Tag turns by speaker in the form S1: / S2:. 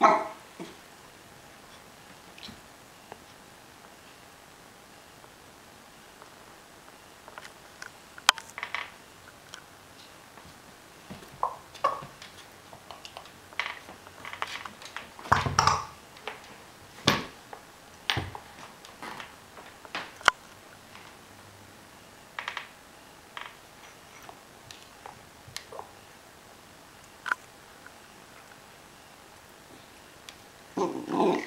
S1: Huh. Mm-hmm.